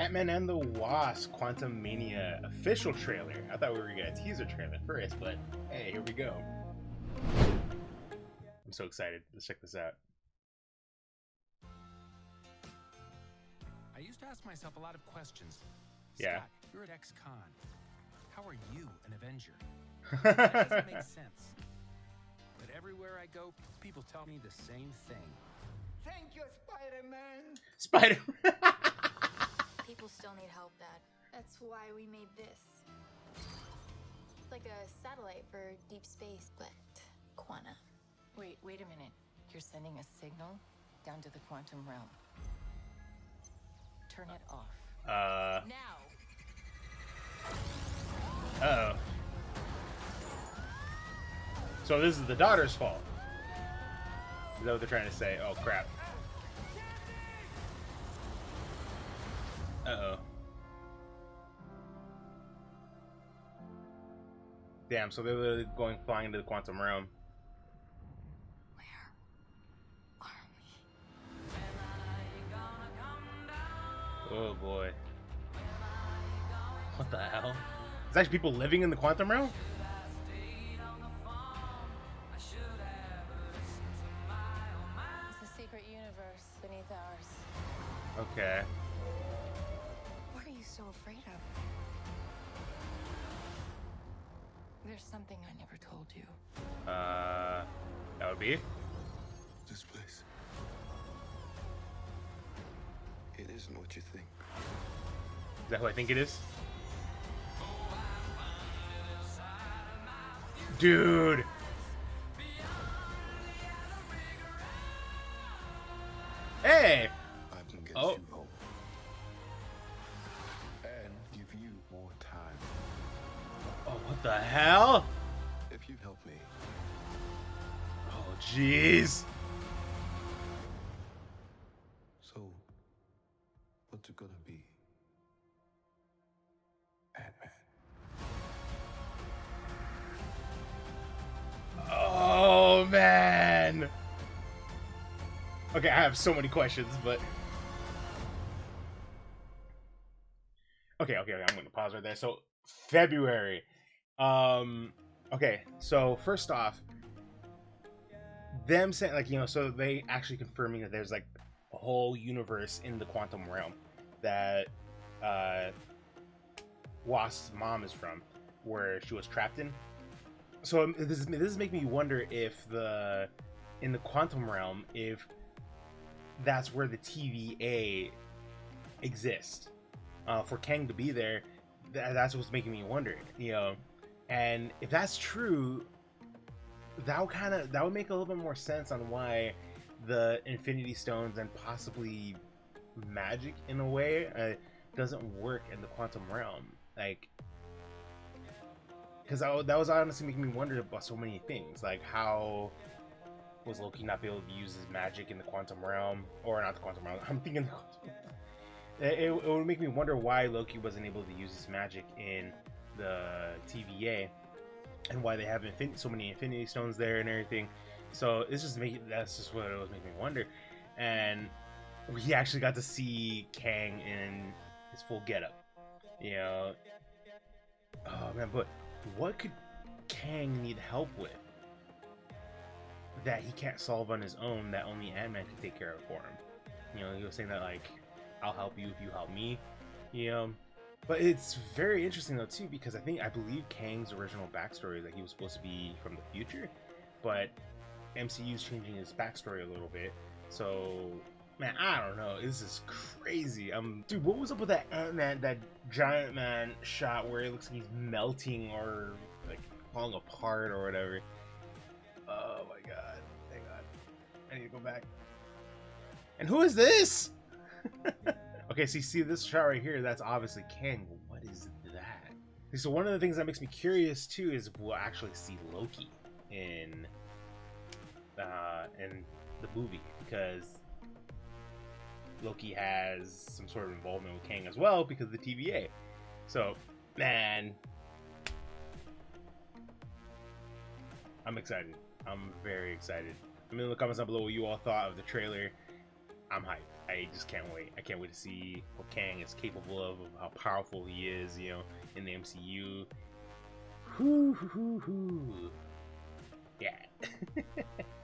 Ant-Man and the Wasp Quantumania official trailer. I thought we were gonna get a teaser trailer first, but hey, here we go. I'm so excited. Let's check this out. I used to ask myself a lot of questions. Yeah. Scott, you're at ex-con. How are you an Avenger? That doesn't make sense. But everywhere I go, people tell me the same thing. Thank you, Spider-Man. Spider. People why we made this. It's like a satellite for deep space, but quanta. Wait, wait a minute. You're sending a signal down to the quantum realm. Turn it off. uh. Now! Uh oh. So this is the daughter's fault. Is that what they're trying to say? Oh crap. Uh oh. Damn, so they're literally going flying into the quantum realm. Where are we? Oh boy. What the hell? Is actually people living in the quantum realm? It's a secret universe beneath ours. Okay. What are you so afraid of? There's something I never told you. Uh, that would be. This place. It isn't what you think. Is that who I think it is? Dude! Hey! I can get Oh. What the hell? If you help me, Oh, jeez. so what's it gonna be? Ant-Man. Oh, man! Okay, I have so many questions, but. Okay, okay, okay, I'm gonna pause right there. So, February. Um, okay, so first off, them saying, like, you know, so they actually confirming that there's like a whole universe in the quantum realm that uh, Wasp's mom is from, where she was trapped in. So um, this is this is making me wonder if the in the quantum realm if that's where the TVA exists. Uh, for Kang to be there, tha- that's what's making me wonder. You know, and if that's true, that would kind of that would make a little bit more sense on why the Infinity Stones and possibly magic in a way uh, doesn't work in the quantum realm. Like, because that was honestly making me wonder about so many things, like how was Loki not able to use his magic in the quantum realm, or not the quantum realm? I'm thinking the quantum. It, it, it would make me wonder why Loki wasn't able to use his magic in the TVA, and why they have infin- so many Infinity Stones there and everything. So it's just making that's just what it was making me wonder, and we actually got to see Kang in his full getup. You know, oh man, but what could Kang need help with that he can't solve on his own? That only Ant Man can take care of for him. You know, he was saying that like, "I'll help you if you help me." You know, but it's very interesting though too because I think I believe Kang's original backstory that he was supposed to be from the future, but MCU's changing his backstory a little bit. So, man, I don't know. This is crazy. Um, dude, what was up with that Ant Man, that giant man shot where it looks like he's melting or like falling apart or whatever? Oh my god! Hang on, I need to go back. And who is this? okay, so you see this shot right here. That's obviously Kang. What is that? So one of the things that makes me curious too is we'll actually see Loki in uh, in the movie because Loki has some sort of involvement with Kang as well because of the TVA. So, man, I'm excited. I'm very excited. Let me know in the comments down below what you all thought of the trailer. I'm hyped. I just can't wait. I can't wait to see what Kang is capable of, of how powerful he is, you know, in the MCU. Hoo, hoo, hoo, hoo. Yeah.